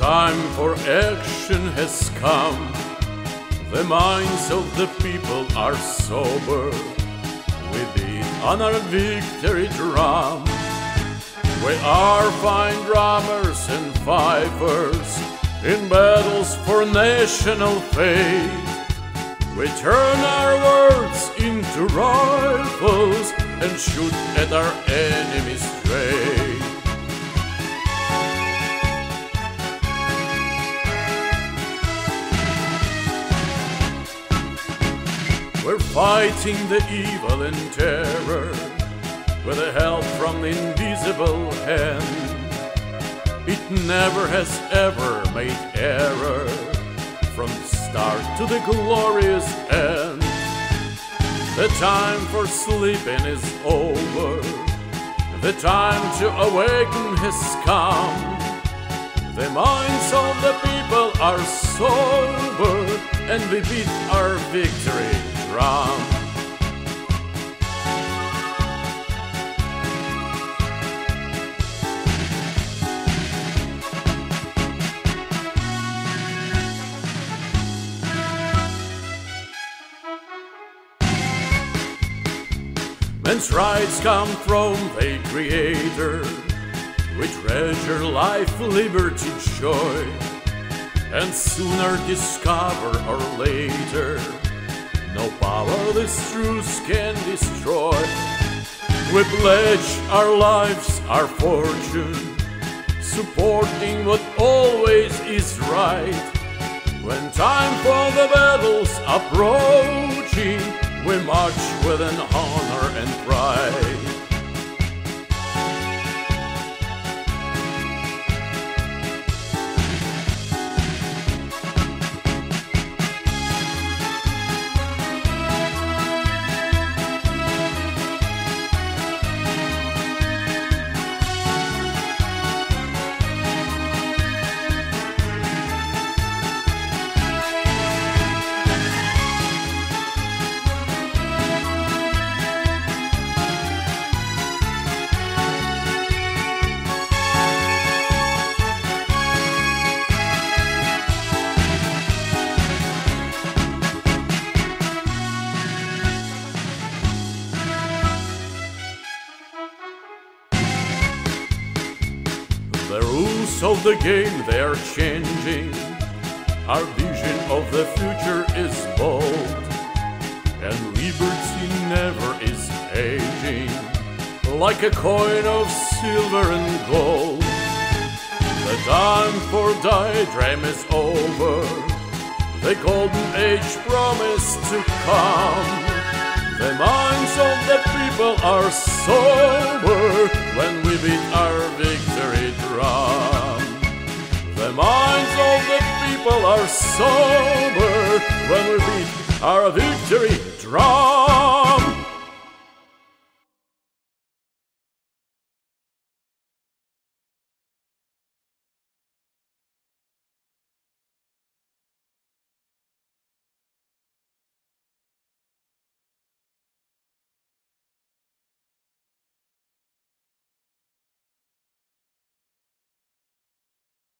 time for action has come. The minds of the people are sober. We beat on our victory drum. We are fine drummers and fifers in battles for national faith. We turn our words into rifles and shoot at our enemies straight. Fighting the evil and terror with the help from the invisible hand. It never has ever made error from the start to the glorious end. The time for sleeping is over. The time to awaken has come. The minds of the people are sober, and we beat our victory drum. Men's rights come from the Creator. We treasure life, liberty, joy, and sooner discover or later, no power this truth can destroy. We pledge our lives, our fortune, supporting what always is right. When time for the battle's approaching, we march with an honor and pride. Of the game they are changing. Our vision of the future is bold, and liberty never is aging. Like a coin of silver and gold, the time for diagram is over. The golden age promised to come. The minds of the people are sober when we beat our victory drum. The minds of the people are sober when we beat our victory drum.